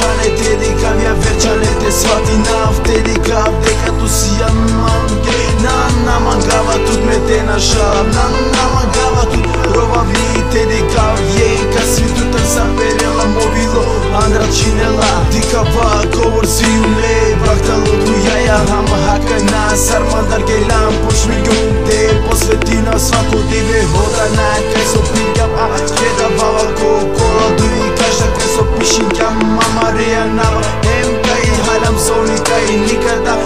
qane Tedi ka vja ver qane Te svati na av tedi ka av deka Tu si jam manke Na na ma me te na shab Na na ma gava Roba vi tedi ka av je Ka si tu tër sa perela mobilo Andra qinela Ti ka pa kovor si u le Brak ta lotu ja ja ha ma hake Na sar mandar gelam Po shmi te Po sveti na svati Mama Rihanna Hem kail halam soni kai nikata